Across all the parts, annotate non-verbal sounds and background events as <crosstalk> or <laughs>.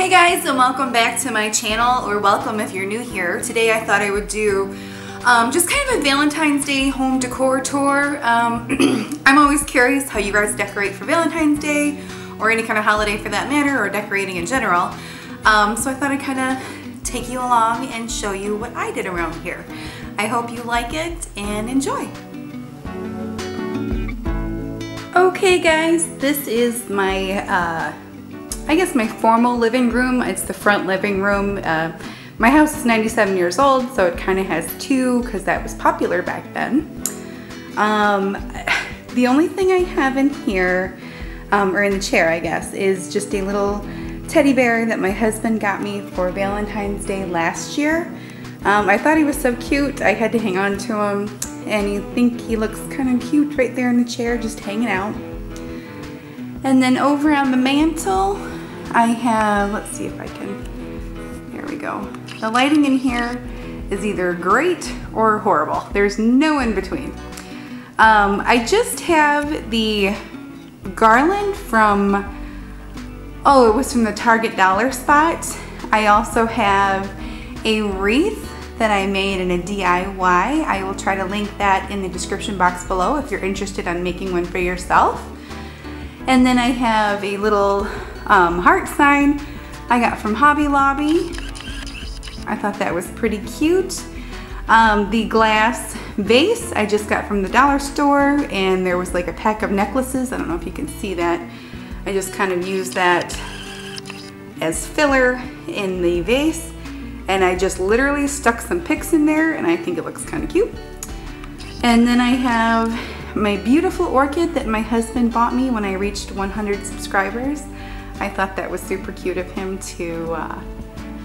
Hey guys and welcome back to my channel or welcome if you're new here. Today I thought I would do um, just kind of a Valentine's Day home decor tour. Um, <clears throat> I'm always curious how you guys decorate for Valentine's Day or any kind of holiday for that matter or decorating in general. Um, so I thought I'd kind of take you along and show you what I did around here. I hope you like it and enjoy. Okay guys, this is my uh, I guess my formal living room. It's the front living room. Uh, my house is 97 years old, so it kind of has two because that was popular back then. Um, the only thing I have in here, um, or in the chair I guess, is just a little teddy bear that my husband got me for Valentine's Day last year. Um, I thought he was so cute, I had to hang on to him, and you think he looks kind of cute right there in the chair, just hanging out. And then over on the mantle, I have, let's see if I can, there we go. The lighting in here is either great or horrible. There's no in between. Um, I just have the garland from, oh, it was from the Target Dollar Spot. I also have a wreath that I made in a DIY. I will try to link that in the description box below if you're interested in making one for yourself. And then I have a little um, heart sign I got from Hobby Lobby. I thought that was pretty cute. Um, the glass vase I just got from the dollar store and there was like a pack of necklaces. I don't know if you can see that. I just kind of used that as filler in the vase and I just literally stuck some picks in there and I think it looks kind of cute. And then I have my beautiful orchid that my husband bought me when I reached 100 subscribers. I thought that was super cute of him to, uh,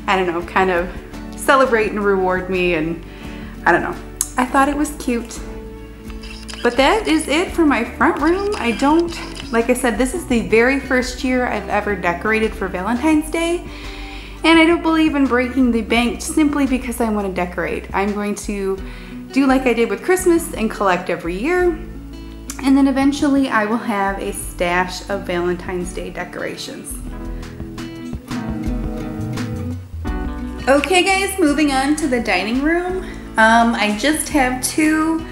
I don't know, kind of celebrate and reward me and I don't know. I thought it was cute. But that is it for my front room. I don't, like I said, this is the very first year I've ever decorated for Valentine's Day. And I don't believe in breaking the bank simply because I want to decorate. I'm going to do like I did with Christmas and collect every year. And then eventually I will have a stash of Valentine's Day decorations. Okay guys, moving on to the dining room. Um, I just have two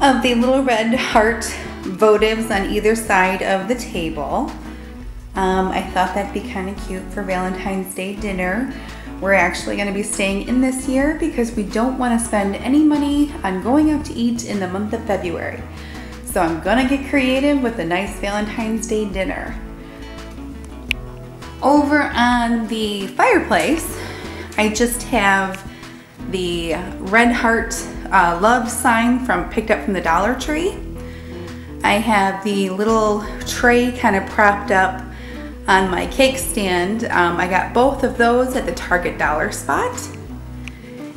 of the little red heart votives on either side of the table. Um, I thought that'd be kind of cute for Valentine's Day dinner. We're actually going to be staying in this year because we don't want to spend any money on going out to eat in the month of February. So I'm gonna get creative with a nice Valentine's Day dinner. Over on the fireplace, I just have the red heart uh, love sign from picked up from the Dollar Tree. I have the little tray kind of propped up on my cake stand. Um, I got both of those at the Target dollar spot.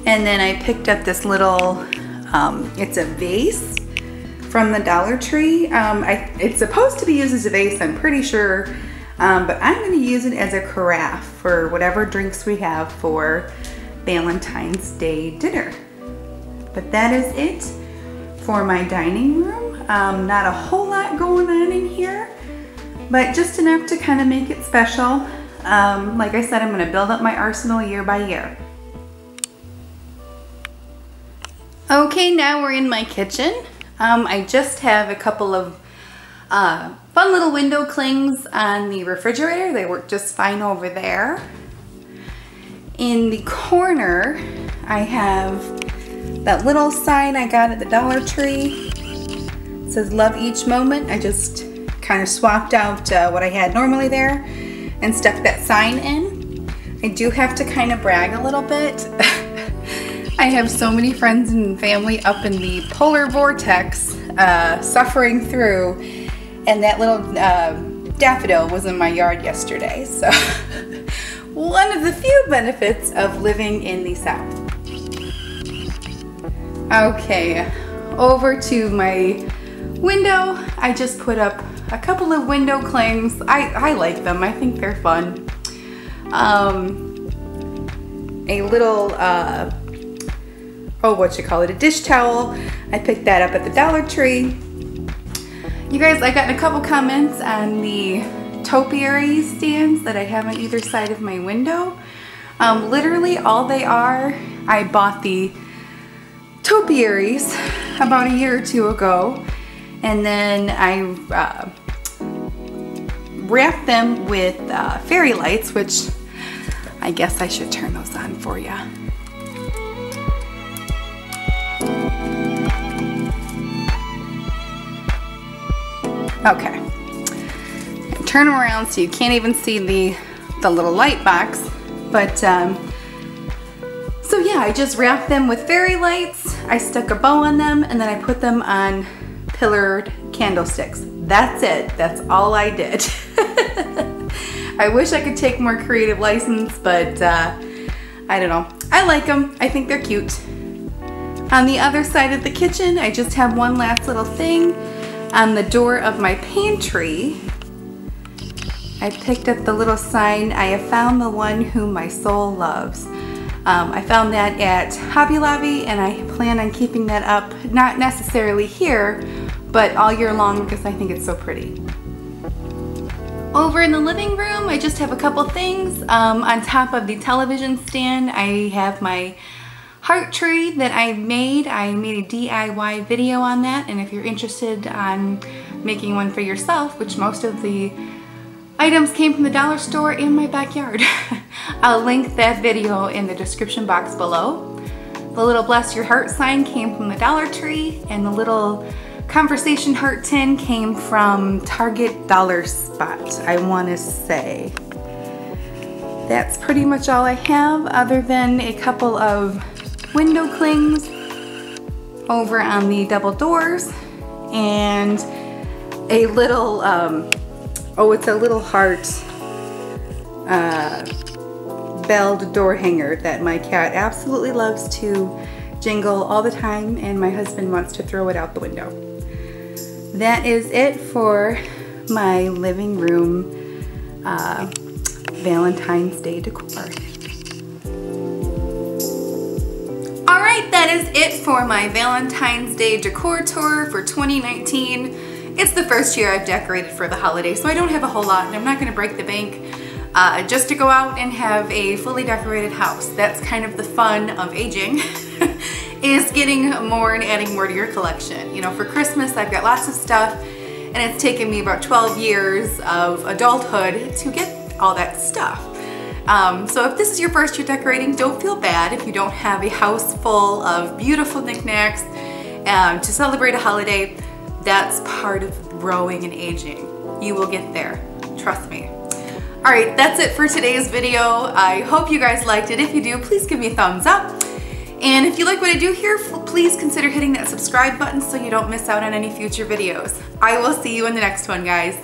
And then I picked up this little, um, it's a vase from the Dollar Tree. Um, I, it's supposed to be used as a vase, I'm pretty sure, um, but I'm gonna use it as a carafe for whatever drinks we have for Valentine's Day dinner. But that is it for my dining room. Um, not a whole lot going on in here, but just enough to kind of make it special. Um, like I said, I'm gonna build up my arsenal year by year. Okay, now we're in my kitchen. Um, I just have a couple of uh, fun little window clings on the refrigerator. They work just fine over there. In the corner, I have that little sign I got at the Dollar Tree. It says love each moment. I just kind of swapped out uh, what I had normally there and stuck that sign in. I do have to kind of brag a little bit. <laughs> I have so many friends and family up in the polar vortex uh, suffering through and that little uh, daffodil was in my yard yesterday. So <laughs> one of the few benefits of living in the South. Okay, over to my window. I just put up a couple of window clings. I, I like them. I think they're fun. Um, a little uh, oh, what you call it, a dish towel. I picked that up at the Dollar Tree. You guys, I got a couple comments on the topiary stands that I have on either side of my window. Um, literally all they are, I bought the topiaries about a year or two ago and then I uh, wrapped them with uh, fairy lights which I guess I should turn those on for you. Okay. Turn them around so you can't even see the, the little light box. But, um, so yeah, I just wrapped them with fairy lights. I stuck a bow on them and then I put them on pillared candlesticks. That's it. That's all I did. <laughs> I wish I could take more creative license, but uh, I don't know. I like them. I think they're cute. On the other side of the kitchen, I just have one last little thing on the door of my pantry, I picked up the little sign, I have found the one whom my soul loves. Um, I found that at Hobby Lobby and I plan on keeping that up, not necessarily here, but all year long because I think it's so pretty. Over in the living room, I just have a couple things. Um, on top of the television stand, I have my heart tree that I made. I made a DIY video on that and if you're interested on making one for yourself, which most of the items came from the dollar store in my backyard. <laughs> I'll link that video in the description box below. The little bless your heart sign came from the Dollar Tree and the little conversation heart tin came from Target Dollar Spot, I want to say. That's pretty much all I have other than a couple of window clings over on the double doors and a little, um, oh, it's a little heart uh, belled door hanger that my cat absolutely loves to jingle all the time and my husband wants to throw it out the window. That is it for my living room uh, Valentine's Day decor. Alright, that is it for my Valentine's Day decor tour for 2019. It's the first year I've decorated for the holiday, so I don't have a whole lot, and I'm not going to break the bank uh, just to go out and have a fully decorated house. That's kind of the fun of aging, <laughs> is getting more and adding more to your collection. You know, for Christmas I've got lots of stuff, and it's taken me about 12 years of adulthood to get all that stuff. Um, so if this is your first year decorating, don't feel bad if you don't have a house full of beautiful knickknacks um, to celebrate a holiday. That's part of growing and aging. You will get there, trust me. All right, that's it for today's video. I hope you guys liked it. If you do, please give me a thumbs up. And if you like what I do here, please consider hitting that subscribe button so you don't miss out on any future videos. I will see you in the next one, guys.